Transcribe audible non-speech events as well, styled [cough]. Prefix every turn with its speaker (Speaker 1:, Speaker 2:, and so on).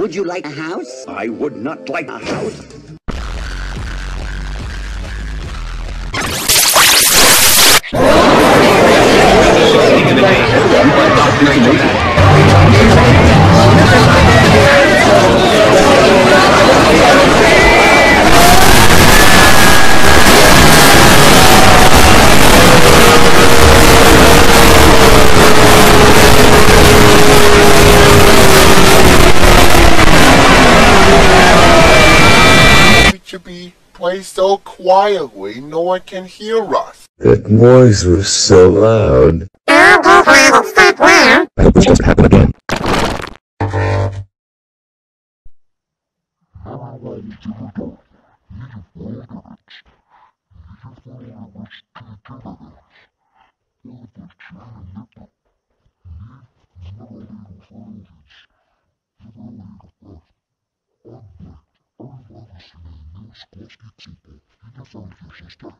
Speaker 1: Would you like
Speaker 2: a house? I would not like a house.
Speaker 3: We be placed so quietly no one can hear us.
Speaker 4: That noise was so loud. I hope this doesn't happen again. [laughs]
Speaker 5: всегда и на самых южных странах.